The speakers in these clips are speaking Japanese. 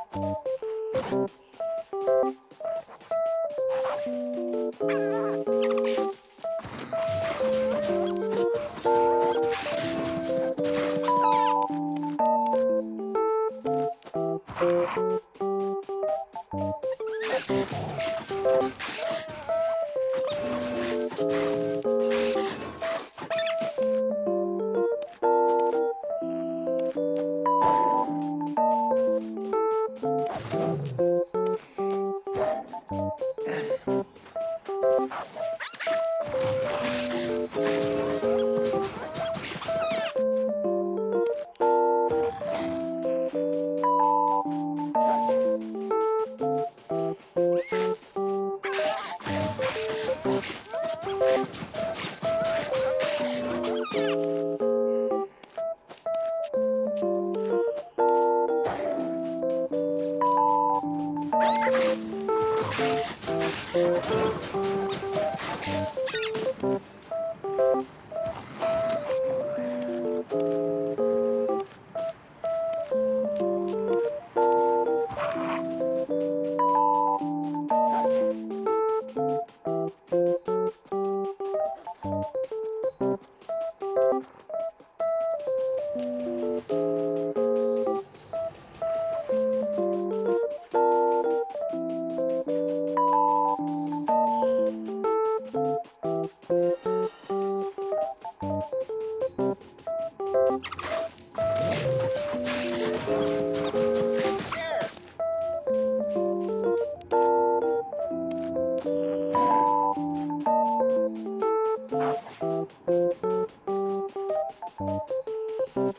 Ah! Thank you. you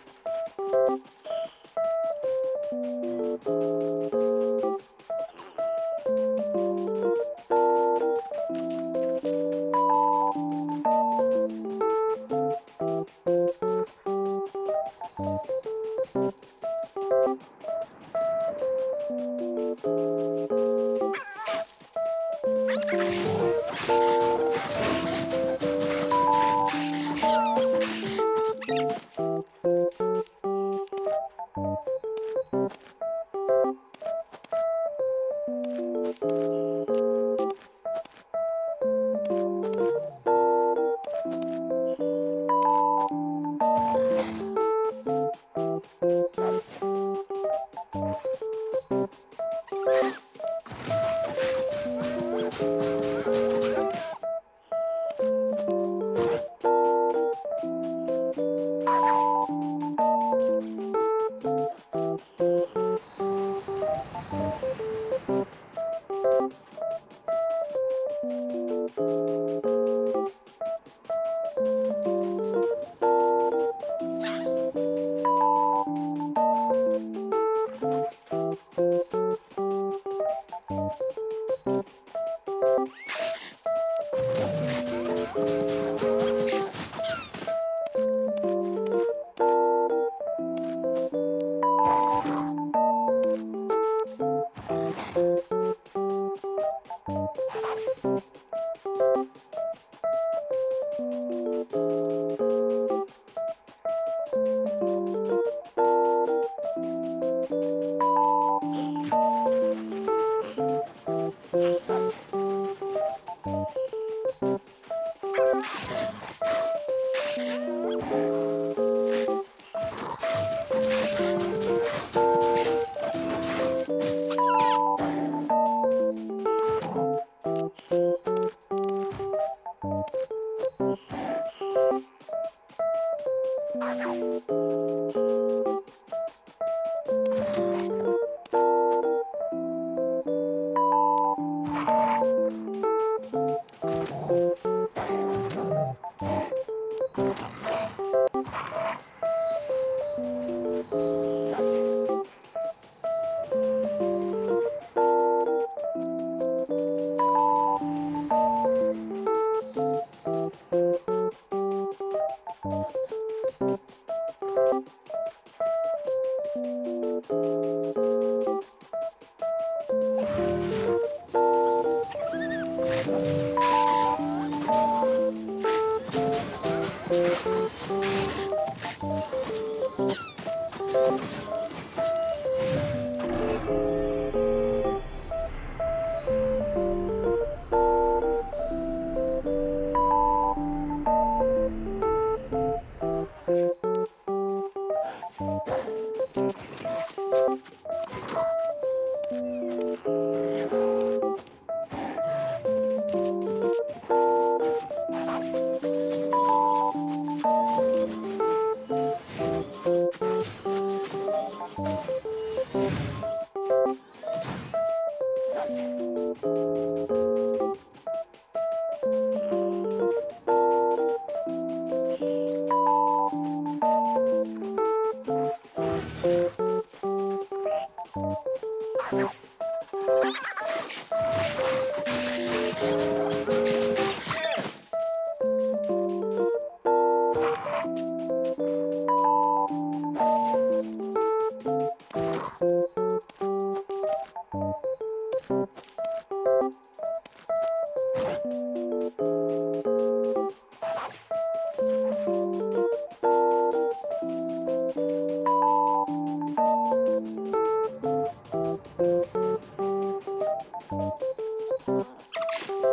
Oh,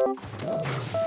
my God.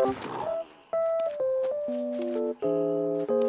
Thank you.